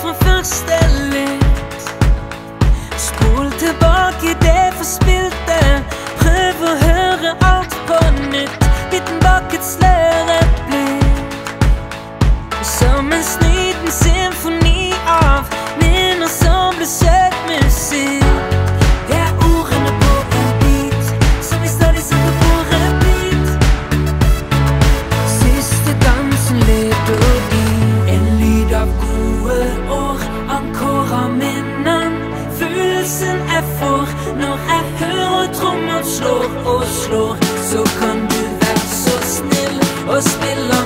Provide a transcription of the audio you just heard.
fra første litt. Spol tilbake det forspilte. Prøv å høre alt på nytt. Liten bak et blir et. Som en snyten sin. Ankor. Følelsen jeg får når jeg hører trommen slår og slår. Så kan du være så snill og spille